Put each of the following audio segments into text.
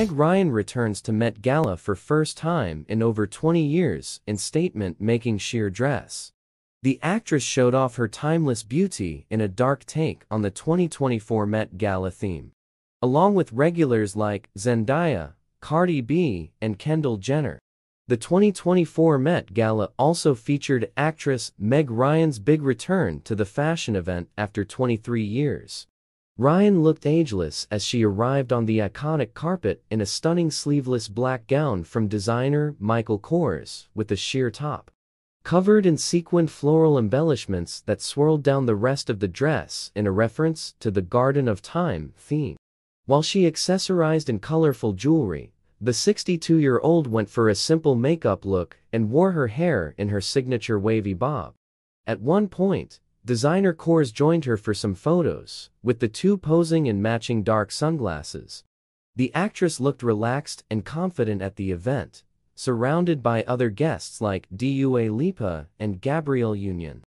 Meg Ryan returns to Met Gala for first time in over 20 years in statement-making sheer dress. The actress showed off her timeless beauty in a dark take on the 2024 Met Gala theme. Along with regulars like Zendaya, Cardi B, and Kendall Jenner. The 2024 Met Gala also featured actress Meg Ryan's big return to the fashion event after 23 years. Ryan looked ageless as she arrived on the iconic carpet in a stunning sleeveless black gown from designer Michael Kors with a sheer top. Covered in sequined floral embellishments that swirled down the rest of the dress in a reference to the Garden of Time theme. While she accessorized in colorful jewelry, the 62-year-old went for a simple makeup look and wore her hair in her signature wavy bob. At one point, Designer Kors joined her for some photos, with the two posing in matching dark sunglasses. The actress looked relaxed and confident at the event, surrounded by other guests like Dua Lipa and Gabrielle Union.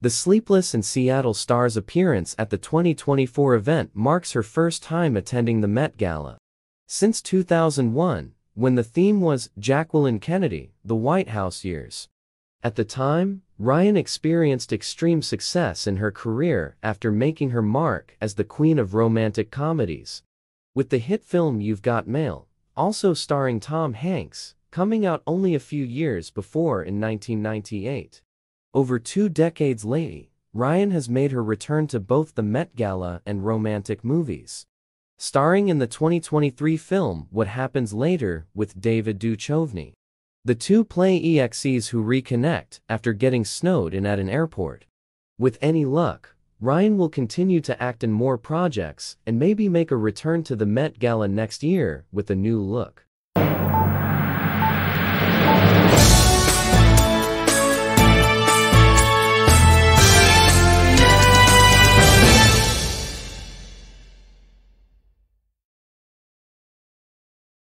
The Sleepless in Seattle star's appearance at the 2024 event marks her first time attending the Met Gala. Since 2001, when the theme was Jacqueline Kennedy, the White House years. At the time, Ryan experienced extreme success in her career after making her mark as the queen of romantic comedies. With the hit film You've Got Mail, also starring Tom Hanks, coming out only a few years before in 1998. Over two decades later, Ryan has made her return to both the Met Gala and romantic movies. Starring in the 2023 film What Happens Later with David Duchovny. The two play EXEs who reconnect after getting snowed in at an airport. With any luck, Ryan will continue to act in more projects and maybe make a return to the Met Gala next year with a new look.